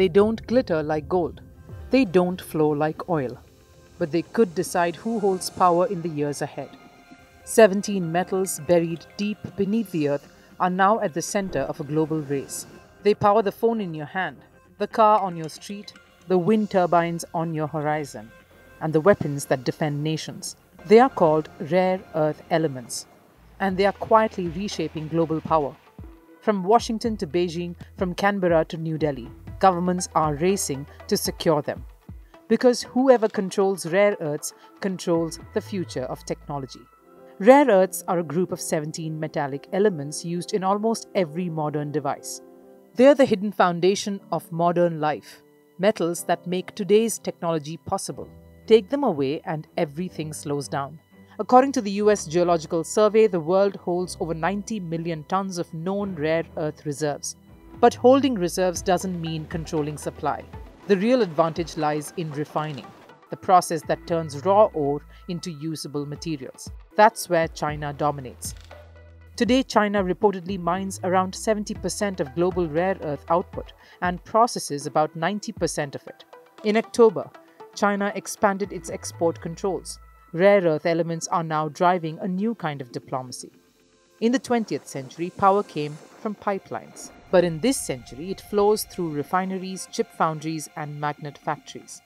They don't glitter like gold. They don't flow like oil. But they could decide who holds power in the years ahead. 17 metals buried deep beneath the earth are now at the center of a global race. They power the phone in your hand, the car on your street, the wind turbines on your horizon, and the weapons that defend nations. They are called rare earth elements, and they are quietly reshaping global power. From Washington to Beijing, from Canberra to New Delhi, governments are racing to secure them. Because whoever controls rare earths controls the future of technology. Rare earths are a group of 17 metallic elements used in almost every modern device. They are the hidden foundation of modern life, metals that make today's technology possible. Take them away and everything slows down. According to the US Geological Survey, the world holds over 90 million tons of known rare earth reserves. But holding reserves doesn't mean controlling supply. The real advantage lies in refining, the process that turns raw ore into usable materials. That's where China dominates. Today, China reportedly mines around 70% of global rare earth output and processes about 90% of it. In October, China expanded its export controls. Rare earth elements are now driving a new kind of diplomacy. In the 20th century, power came from pipelines. But in this century, it flows through refineries, chip foundries, and magnet factories.